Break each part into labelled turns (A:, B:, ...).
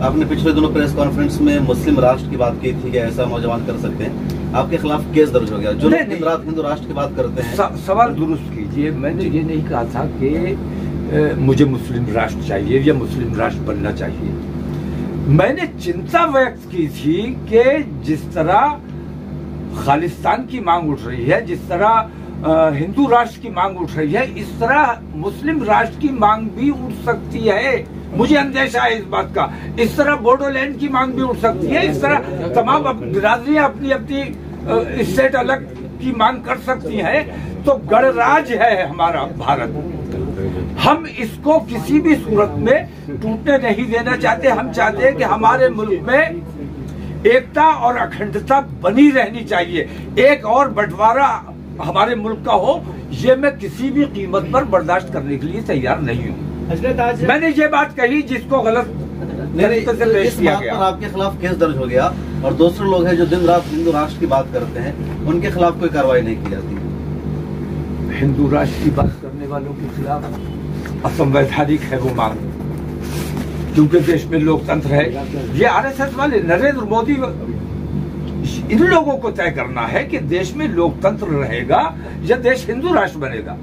A: आपने पिछले दिनों प्रेस कॉन्फ्रेंस में मुस्लिम राष्ट्र की बात की थी कि ऐसा नौजवान कर सकते हैं। आपके खिलाफ केस दर्ज हो गया। जो लोग दिन रात हिंदू राष्ट्र की बात करते हैं
B: स- सवाल दुरुस्त कीजिए। मैंने ये नहीं कहा था कि मुझे मुस्लिम राष्ट्र चाहिए या मुस्लिम राष्ट्र बनना चाहिए। मैंने चिंता व्यक्त की थी कि जिस तरह खालिस्तान की मांग उठ रही है जिस तरह हिंदू राष्ट्र की मांग उठ रही है इस तरह मुस्लिम राष्ट्र की मांग भी उठ सकती है। मुझे अंदेशा है इस बात का। इस तरह बोडोलैंड की मांग भी उठ सकती है, इस तरह तमाम बिरादरियाँ अपनी अपनी स्टेट अलग की मांग कर सकती है। तो गणराज है हमारा भारत। हम इसको किसी भी सूरत में टूटने नहीं देना चाहते। हम चाहते हैं कि हमारे मुल्क में एकता और अखंडता बनी रहनी चाहिए। एक और बंटवारा हमारे मुल्क का हो, ये मैं किसी भी कीमत पर बर्दाश्त करने के लिए तैयार नहीं हूँ।
C: हज़रत
B: मैंने ये बात कही जिसको गलत
A: नहीं,
B: तरीके
A: नहीं, इस बात पर आपके खिलाफ केस दर्ज हो गया और दूसरे लोग हैं जो दिन रात हिंदू राष्ट्र की बात करते हैं उनके खिलाफ कोई कार्रवाई नहीं की जाती।
B: हिंदू राष्ट्र की बात करने वालों के खिलाफ असंवैधानिक है वो मांग। क्योंकि देश में लोकतंत्र है। ये आरएसएस वाले नरेंद्र मोदी इन लोगों को तय करना है कि देश में लोकतंत्र रहेगा या देश हिंदू राष्ट्र बनेगा।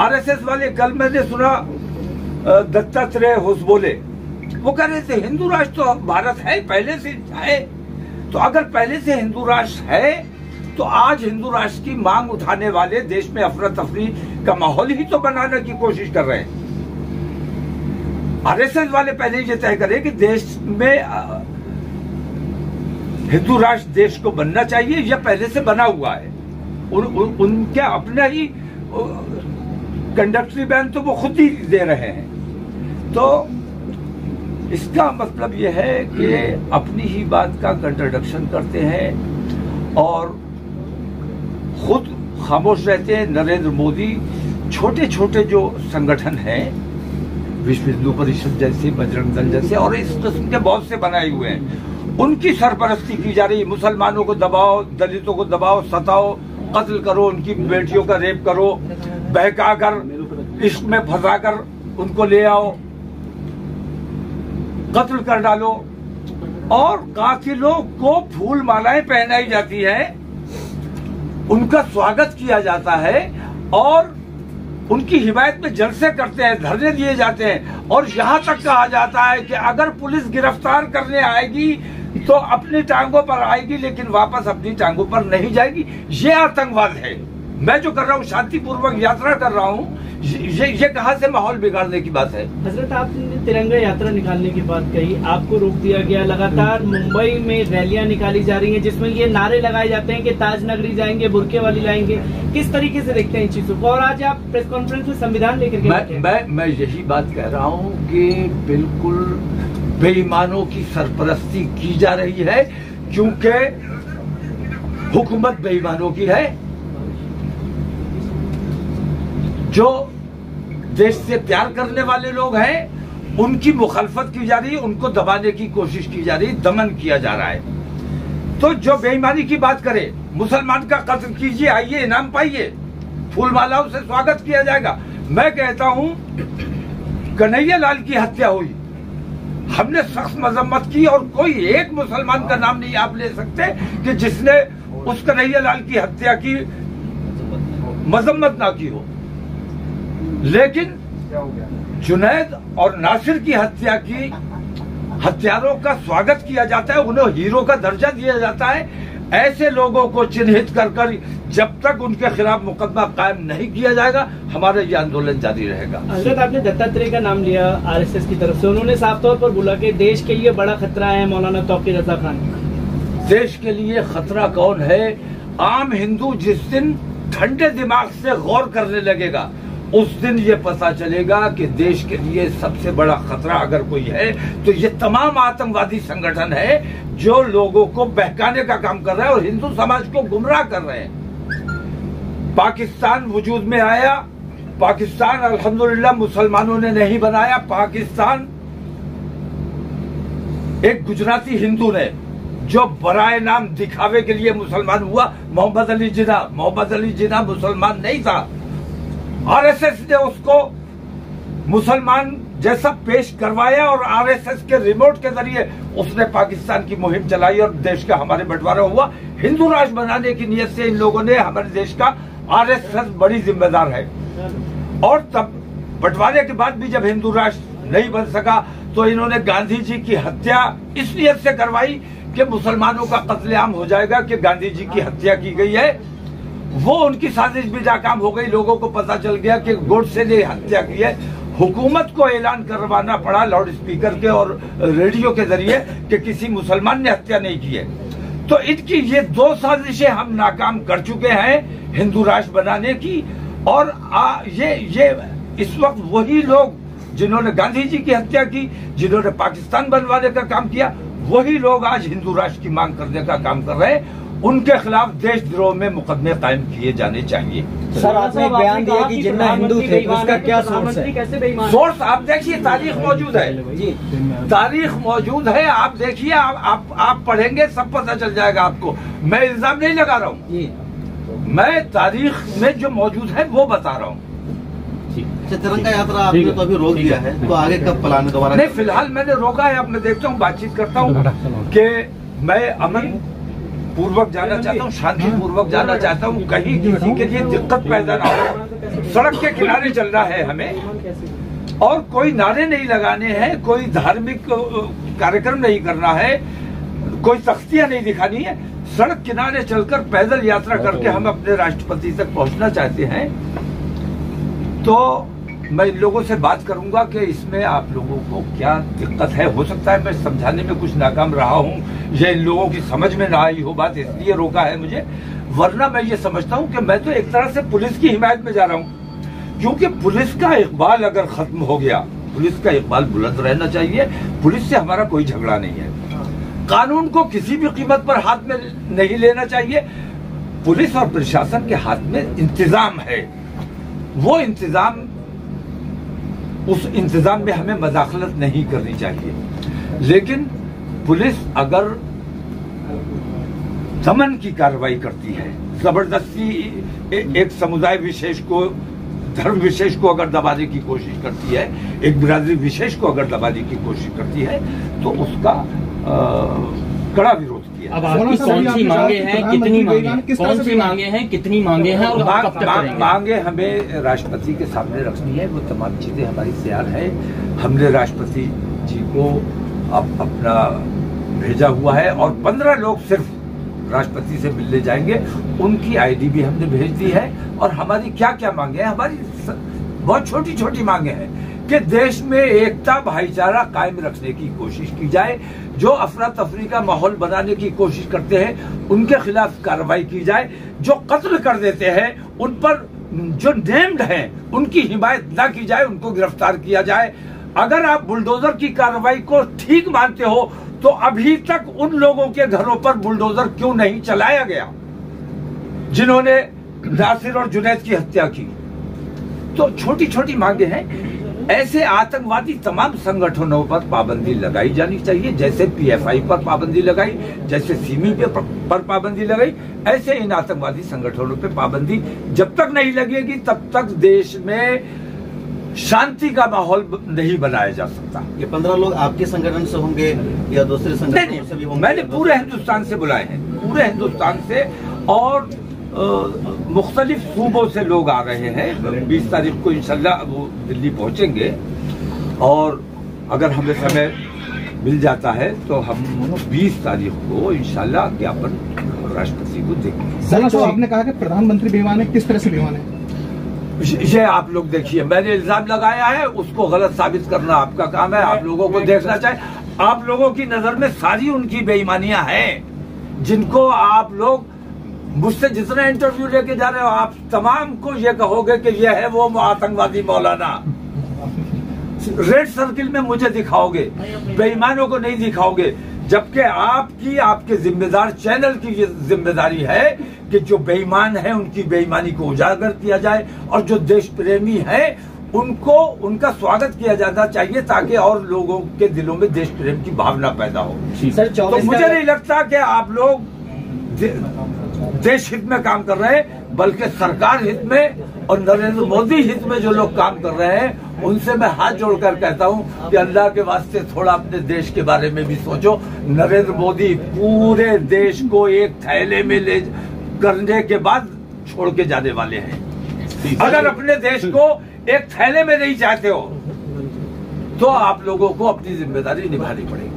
B: आरएसएस वाले कल मैंने सुना दत्तात्रेय होस बोले वो कह रहे थे हिंदू राष्ट्र तो भारत है पहले से है। तो अगर पहले से हिंदू राष्ट्र है तो आज हिंदू राष्ट्र की मांग उठाने वाले देश में अफरा तफरी का माहौल ही तो बनाने की कोशिश कर रहे हैं। आरएसएस वाले पहले ये तय करें कि देश में हिंदू राष्ट्र देश को बनना चाहिए या पहले से बना हुआ है। उन, उन, उनके अपना ही कंडक्टरी बैन तो वो खुद ही दे रहे हैं। तो इसका मतलब यह है कि अपनी ही बात का कंट्रोडक्शन करते हैं और खुद खामोश रहते हैं। नरेंद्र मोदी छोटे छोटे जो संगठन हैं, विश्व हिंदू परिषद जैसे, बजरंग दल जैसे, और इस किस्म के बहुत से बनाए हुए हैं। उनकी सरपरस्ती की जा रही है। मुसलमानों को दबाओ, दलितों को दबाओ, सताओ, कत्ल करो, उनकी बेटियों का रेप करो। बहका कर इश्क में फंसा कर उनको ले आओ, कत्ल कर डालो। और कातिलों को फूल मालाएँ पहनाई जाती है, उनका स्वागत किया जाता है और उनकी हिमायत में जलसे करते हैं, धरने दिए जाते हैं। और यहाँ तक कहा जाता है कि अगर पुलिस गिरफ़्तार करने आएगी तो अपनी टांगों पर आएगी, लेकिन वापस अपनी टांगों पर नहीं जाएगी। ये आतंकवाद है। मैं जो कर रहा हूँ शांतिपूर्वक यात्रा कर रहा हूँ ये ये कहाँ से माहौल बिगाड़ने की बात है?
C: हज़रत आपने तिरंगा यात्रा निकालने की बात कही आपको रोक दिया गया। लगातार मुंबई में रैलियाँ निकाली जा रही हैं जिसमें ये नारे लगाए जाते हैं कि ताज नगरी जाएँगे बुरके वाली लाएँगे। किस तरीके से देखते हैं इन चीज़ों को? और आज आप प्रेस कॉन्फ्रेंस में संविधान लेकर
B: मैं मैं मैं यही बात कह रहा हूँ की बिल्कुल बेईमानों की सरपरस्ती की जा रही है क्योंकि हुकूमत बेईमानों की है। जो देश से प्यार करने वाले लोग हैं, उनकी मुखालफत की जा रही है उनको दबाने की कोशिश की जा रही, दमन किया जा रहा है। तो जो बेईमानी की बात करे, मुसलमान का कत्ल कीजिए, आइए, इनाम पाइए फूल मालाओं से स्वागत किया जाएगा। मैं कहता हूँ, कन्हैया लाल की हत्या हुई। हमने सख्त मजम्मत की और कोई एक मुसलमान का नाम नहीं आप ले सकते कि जिसने उस कन्हैया लाल की हत्या की मजम्मत ना की हो। लेकिन जुनैद और नासिर की हत्या की हत्यारों का स्वागत किया जाता है उन्हें हीरो का दर्जा दिया जाता है। ऐसे लोगों को चिन्हित कर कर जब तक उनके खिलाफ मुकदमा कायम नहीं किया जाएगा हमारा ये आंदोलन जारी रहेगा।
C: हज़रत आपने दत्तात्रेय का नाम लिया आरएसएस की तरफ़ से। उन्होंने साफ़ तौर पर बोला कि देश के लिए बड़ा खतरा है मौलाना तौकीर रजा खान।
B: देश के लिए खतरा कौन है? आम हिंदू जिस दिन ठंडे दिमाग से गौर करने लगेगा उस दिन ये पता चलेगा कि देश के लिए सबसे बड़ा खतरा अगर कोई है तो ये तमाम आतंकवादी संगठन है जो लोगों को बहकाने का काम कर रहा है और हिंदू समाज को गुमराह कर रहे हैं। पाकिस्तान वजूद में आया, पाकिस्तान अल्हम्दुलिल्लाह मुसलमानों ने नहीं बनाया, पाकिस्तान एक गुजराती हिंदू ने जो बराए नाम दिखावे के लिए मुसलमान हुआ, मोहम्मद अली जिना, मोहम्मद अली जिना मुसलमान नहीं था। आरएसएस ने उसको मुसलमान जैसा पेश करवाया और आरएसएस के रिमोट के ज़रिए उसने पाकिस्तान की मुहिम चलाई और देश का हमारे बंटवारा हुआ। हिंदू राष्ट्र बनाने की नीयत से इन लोगों ने हमारे देश का आरएसएस बड़ी जिम्मेदार है। और तब बंटवारे के बाद भी जब हिंदू राष्ट्र नहीं बन सका तो इन्होंने गांधी जी की हत्या इस नियत से करवाई कि मुसलमानों का कत्लेआम हो जाएगा कि गांधी जी की हत्या की गई है। वो उनकी साजिश भी नाकाम हो गई लोगों को पता चल गया कि गोडसे ने हत्या की है। हुकूमत को ऐलान करवाना पड़ा लाउड स्पीकर के और रेडियो के ज़रिए कि किसी मुसलमान ने हत्या नहीं की है। तो इनकी ये दो साजिशें हम नाकाम कर चुके हैं हिंदू राष्ट्र बनाने की। और आ, ये ये इस वक्त वही लोग जिन्होंने गांधी जी की हत्या की जिन्होंने पाकिस्तान बनवाने का काम किया वही लोग आज हिंदू राष्ट्र की मांग करने का काम कर रहे हैं। उनके खिलाफ देशद्रोह में मुकदमे कायम किए जाने चाहिए।
D: सर आपने एक बयान दिया कि जिन्ना हिंदू थे तो उसका क्या सोर्स है?
B: सोर्स आप देखिए तारीख मौजूद है। तारीख मौजूद है आप देखिए आप, आप आप पढ़ेंगे सब पता चल जाएगा आपको। मैं इल्ज़ाम नहीं लगा रहा हूँ। मैं तारीख में जो मौजूद है वो बता रहा हूँ।
A: अच्छा तिरंगा यात्रा आपने तो अभी रोक दिया है। तो आगे कब प्लान है दोबारा?
B: नहीं फ़िलहाल मैंने रोका है मैं देखता हूँ बातचीत करता हूँ कि मैं अमन पूर्वक जाना चाहता हूँ शांति पूर्वक जाना चाहता हूँ कहीं किसी के लिए दिक्कत पैदा ना हो। सड़क के किनारे चलना है हमें और कोई नारे नहीं लगाने हैं कोई धार्मिक कार्यक्रम नहीं करना है कोई सख्तियाँ नहीं दिखानी है। सड़क किनारे चलकर पैदल यात्रा करके हम अपने राष्ट्रपति तक पहुँचना चाहते हैं। तो मैं इन लोगों से बात करूँगा कि इसमें आप लोगों को क्या दिक्कत है? हो सकता है मैं समझाने में कुछ नाकाम रहा हूँ या इन लोगों की समझ में ना आई हो, बात इसलिए रोका है मुझे। वरना मैं ये समझता हूँ कि मैं तो एक तरह से पुलिस की हिमायत में जा रहा हूँ। क्योंकि पुलिस का इकबाल अगर खत्म हो गया, पुलिस का इकबाल बुलंद रहना चाहिए। पुलिस से हमारा कोई झगड़ा नहीं है। कानून को किसी भी कीमत पर हाथ में नहीं लेना चाहिए। पुलिस और प्रशासन के हाथ में इंतज़ाम है। वो इंतज़ाम उस इंतज़ाम में हमें मदाखलत नहीं करनी चाहिए। लेकिन पुलिस अगर दमन की कार्रवाई करती है ज़बरदस्ती एक समुदाय विशेष को धर्म विशेष को अगर दबाने की कोशिश करती है एक बिरादरी विशेष को अगर दबाने की कोशिश करती है तो उसका अ, कड़ा विरोध किया।
E: अब आपकी कौन सी मांगे हैं कितनी मांगे
F: बयान किस तरह
E: कौन
F: सी
E: मांगे हैं कितनी मांगे हैं और कब तक
B: मांगे हमें राष्ट्रपति के सामने रखनी है वो तमाम चीज़ें हमारी तैयार है। हमने राष्ट्रपति जी को अब अपना भेजा हुआ है और पंद्रह लोग सिर्फ़ राष्ट्रपति से मिलने जाएँगे। उनकी आईडी भी हमने भेज दी है और हमारी क्या क्या मांगे हैं? हमारी बहुत छोटी छोटी मांगे हैं। कि देश में एकता भाईचारा कायम रखने की कोशिश की जाए, जो अफरा तफरी का माहौल बनाने की कोशिश करते हैं, उनके खिलाफ कार्रवाई की जाए, जो कत्ल कर देते हैं, उन पर जो नेम्ड हैं, उनकी हिमायत ना की जाए, उनको गिरफ़्तार किया जाए। अगर आप बुलडोजर की कार्रवाई को ठीक मानते हो तो अभी तक उन लोगों के घरों पर बुलडोजर क्यों नहीं चलाया गया? जिन्होंने नासिर और जुनेद की हत्या की। तो छोटी छोटी मांगे हैं ऐसे आतंकवादी तमाम संगठनों पर पाबंदी लगाई जानी चाहिए जैसे पीएफआई पर पाबंदी लगाई जैसे सीमी पे पर पाबंदी लगाई ऐसे इन आतंकवादी संगठनों पे पाबंदी जब तक नहीं लगेगी तब तक देश में शांति का माहौल नहीं बनाया जा सकता।
A: ये पंद्रह लोग आपके संगठन से होंगे या दूसरे संगठन से भी होंगे?
B: मैंने पूरे हिंदुस्तान से बुलाए हैं। पूरे हिंदुस्तान से और मुख्तलिफ़ सूबों से लोग आ रहे हैं। बीस तारीख को इंशाल्लाह वो दिल्ली पहुँचेंगे। और अगर हमें समय मिल जाता है तो हम बीस तारीख को इंशाल्लाह ज्ञापन राष्ट्रपति को देंगे
F: सर जो आपने कहा कि प्रधानमंत्री बेईमान है किस तरह से बेईमान है?
B: ये आप लोग देखिए मैंने इल्ज़ाम लगाया है उसको गलत साबित करना आपका काम है आप लोगों को देखना चाहिए। आप लोगों की नज़र में सारी उनकी बेईमानियाँ हैं जिनको आप लोग मुझसे जितना इंटरव्यू लेके जा रहे हो आप तमाम को ये कहोगे कि ये है वो आतंकवादी मौलाना। रेड सर्किल में मुझे दिखाओगे बेईमानों को नहीं दिखाओगे जबकि आपकी आपके जिम्मेदार चैनल की ये ज़िम्मेदारी है कि जो बेईमान है उनकी बेईमानी को उजागर किया जाए और जो देश प्रेमी है उनको उनका स्वागत किया जाना चाहिए ताकि और लोगों के दिलों में देश प्रेम की भावना पैदा हो।
D: सर
B: तो मुझे नहीं लगता कि आप लोग देश हित में काम कर रहे हैं, बल्कि सरकार हित में और नरेंद्र मोदी हित में जो लोग काम कर रहे हैं, उनसे मैं हाथ जोड़कर कहता हूँ कि अल्लाह के वास्ते थोड़ा अपने देश के बारे में भी सोचो। नरेंद्र मोदी पूरे देश को एक थैले में ले करने के बाद छोड़ के जाने वाले हैं। अगर अपने देश को एक थैले में नहीं चाहते हो तो आप लोगों को अपनी ज़िम्मेदारी निभानी पड़ेगी।